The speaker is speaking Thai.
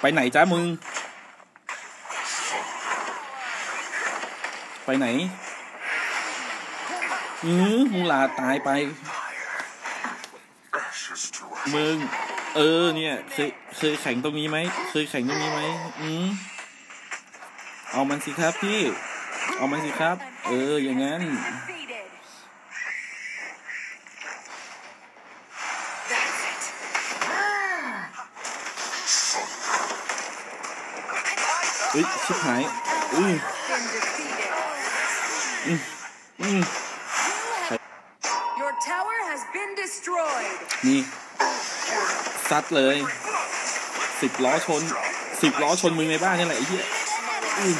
ไปไหนจ้ามึง ไปไหนอือมูลาตายไป มึง เออ เนี่ย เคย เคยแข่งตรงนี้ไหม เคยแข่งตรงนี้ไหมอืมเอามันสิครับพี่ เอามันสิครับ เออ อย่างนั้น อ้ยชิบหายอือ Been defeated. อืม Your tower has been destroyed. นี่ซัดเลยสิบล้อชนสิบล้อชนมึงในบ้านนี่แหละไอ้เหี้ยอือ